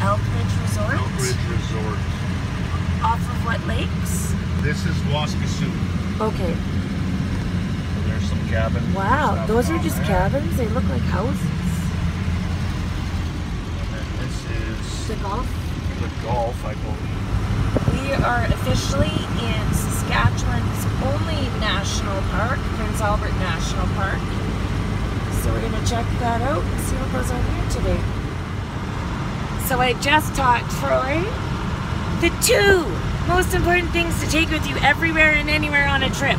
Elk Ridge Resort. Elk Ridge Resort. Off of what lakes? This is Waskesiu. Okay. So there's some cabins. Wow, those are just there. cabins. They look like houses. And then this is The golf. the Gulf, I believe. We are officially in Saskatchewan's only national park, Prince Albert National Park. So we're gonna check that out and see what goes on here today. So I just taught Troy the two most important things to take with you everywhere and anywhere on a trip.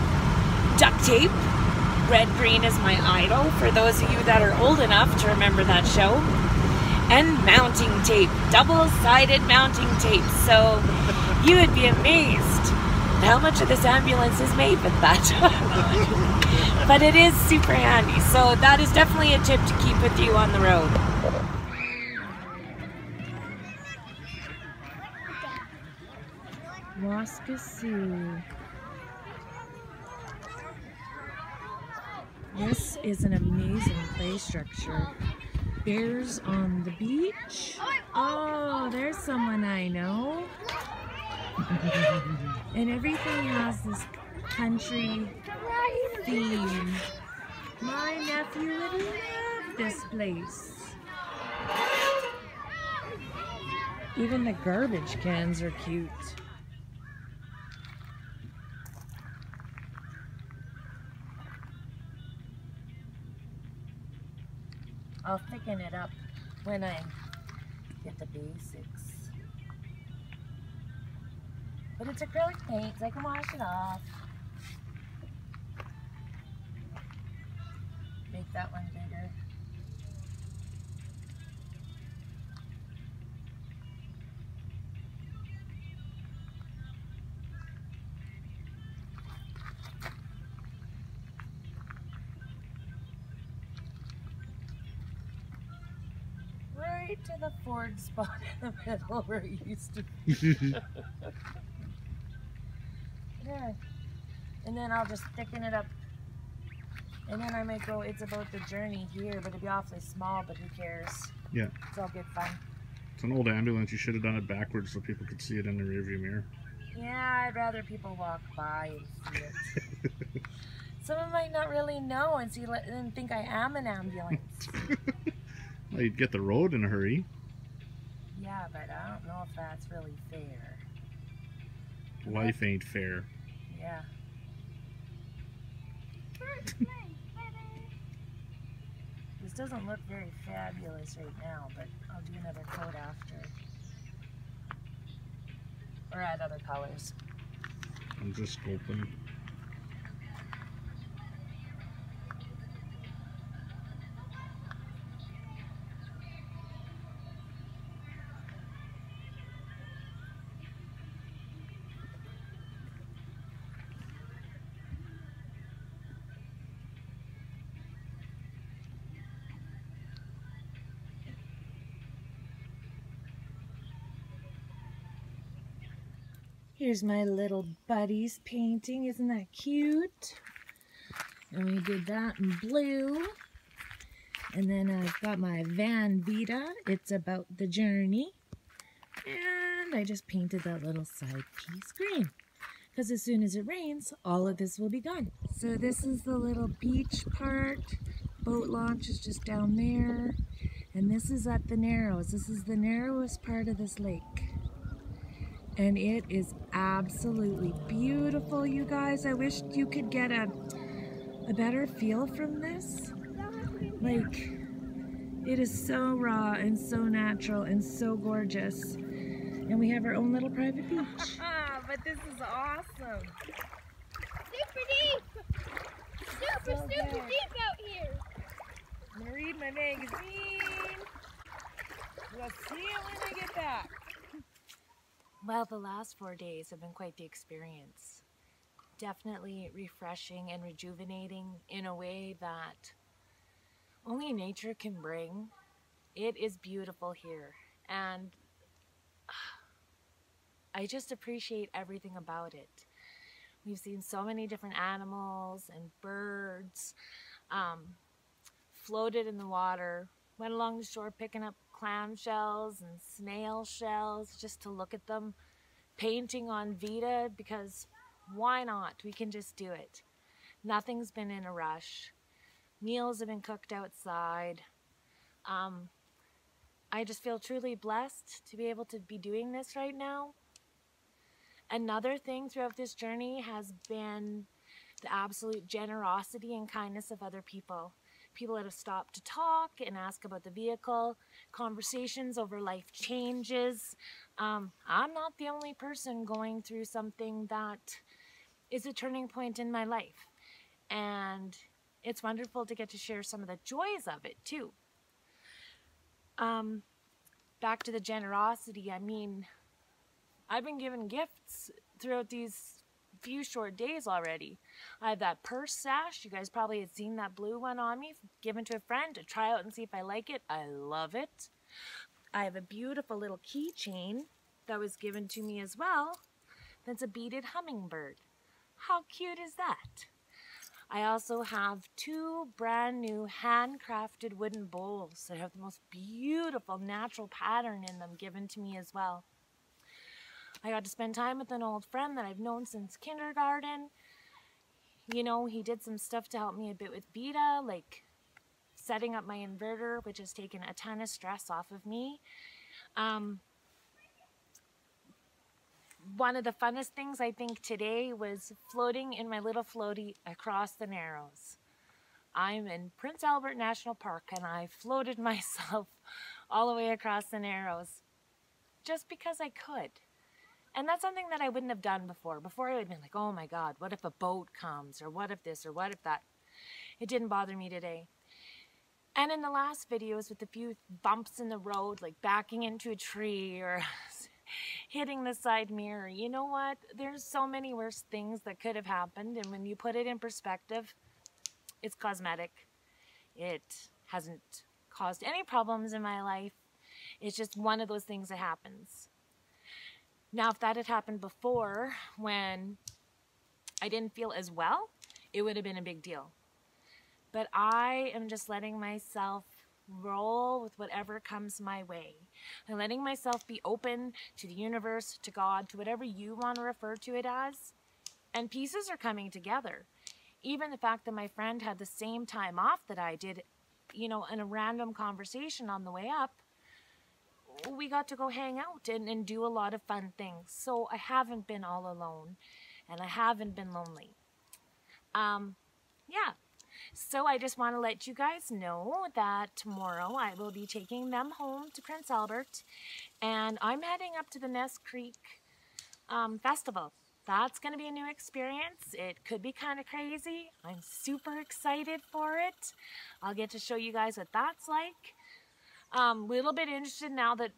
Duct tape. Red Green is my idol for those of you that are old enough to remember that show. And mounting tape, double-sided mounting tape. So you would be amazed how much of this ambulance is made with that. but it is super handy. So that is definitely a tip to keep with you on the road. This is an amazing play structure. Bears on the beach. Oh, there's someone I know. and everything has this country theme. My nephew would love this place. Even the garbage cans are cute. I'll it up when I get the basics. But it's acrylic paint, so I can wash it off. Make that one bigger. Right to the Ford spot in the middle where it used to be. There. And then I'll just thicken it up. And then I might go, it's about the journey here, but it'd be awfully small, but who cares? Yeah. It's all good fun. It's an old ambulance. You should have done it backwards so people could see it in the rearview mirror. Yeah, I'd rather people walk by and see it. Someone might not really know and see and think I am an ambulance. Well, you'd get the road in a hurry. yeah, but I don't know if that's really fair. Life ain't fair. Yeah. This doesn't look very fabulous right now, but I'll do another coat after. Or add other colors. I'm just scoping. Here's my little buddy's painting. Isn't that cute? And we did that in blue. And then I've got my Van Vida. It's about the journey. And I just painted that little side piece green. Because as soon as it rains, all of this will be gone. So this is the little beach part. Boat launch is just down there. And this is at the Narrows. This is the narrowest part of this lake and it is absolutely beautiful you guys. I wish you could get a a better feel from this. Like it is so raw and so natural and so gorgeous. And we have our own little private beach. But this is awesome. Super deep! Super, So super good. deep out here! i'm gonna read my magazine. We'll see you when i get back well the last four days have been quite the experience definitely refreshing and rejuvenating in a way that only nature can bring. It is beautiful here, and I just appreciate everything about it. We've seen so many different animals and birds, um, floated in the water, went along the shore picking up clam shells and snail shells just to look at them, painting on Vida because why not? We can just do it. Nothing's been in a rush. Meals have been cooked outside. Um, I just feel truly blessed to be able to be doing this right now. Another thing throughout this journey has been the absolute generosity and kindness of other people. People that have stopped to talk and ask about the vehicle, conversations over life changes. Um, I'm not the only person going through something that is a turning point in my life. And it's wonderful to get to share some of the joys of it too. Um, back to the generosity, I mean, I've been given gifts throughout these few short days already. I have that purse sash. You guys probably had seen that blue one on me, given to a friend to try out and see if I like it. I love it. I have a beautiful little keychain that was given to me as well. That's a beaded hummingbird. How cute is that? I also have two brand new handcrafted wooden bowls that have the most beautiful natural pattern in them given to me as well. I got to spend time with an old friend that I've known since kindergarten. You know, he did some stuff to help me a bit with Vida, like setting up my inverter, which has taken a ton of stress off of me. Um, one of the funnest things I think today was floating in my little floaty across the Narrows. I'm in Prince Albert National Park and I floated myself all the way across the Narrows just because I could. And that's something that I wouldn't have done before. Before I would have been like, oh my God, what if a boat comes? Or what if this? Or what if that? It didn't bother me today. And in the last videos with a few bumps in the road, like backing into a tree or hitting the side mirror. You know what? There's so many worse things that could have happened. And when you put it in perspective, it's cosmetic. It hasn't caused any problems in my life. It's just one of those things that happens. Now, if that had happened before when I didn't feel as well, it would have been a big deal. But I am just letting myself roll with whatever comes my way. And letting myself be open to the universe, to God, to whatever you want to refer to it as. And pieces are coming together. Even the fact that my friend had the same time off that I did, you know, in a random conversation on the way up, we got to go hang out and, and do a lot of fun things. So I haven't been all alone and I haven't been lonely. Um, yeah, so I just want to let you guys know that tomorrow I will be taking them home to Prince Albert and I'm heading up to the Ness Creek um, Festival. That's going to be a new experience. It could be kind of crazy. I'm super excited for it. I'll get to show you guys what that's like. A um, little bit interested now that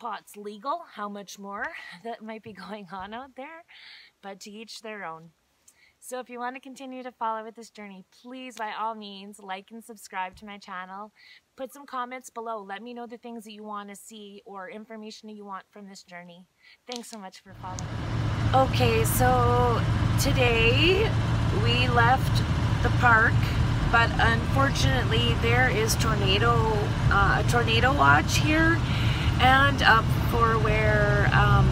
pot's legal, how much more that might be going on out there, but to each their own. So if you want to continue to follow with this journey, please by all means like and subscribe to my channel. Put some comments below. Let me know the things that you want to see or information that you want from this journey. Thanks so much for following. Okay, so today we left the park, but unfortunately there is tornado, uh, a tornado watch here and up for where um,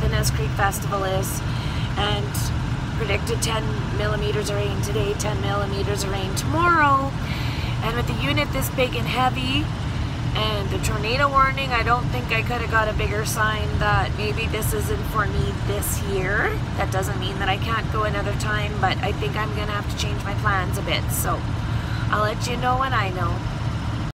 the Ness Creek Festival is. And predicted 10 millimeters of rain today, 10 millimeters of rain tomorrow. And with the unit this big and heavy, and the tornado warning, I don't think I could have got a bigger sign that maybe this isn't for me this year. That doesn't mean that I can't go another time, but I think I'm to have to change my plans a bit. So I'll let you know when I know.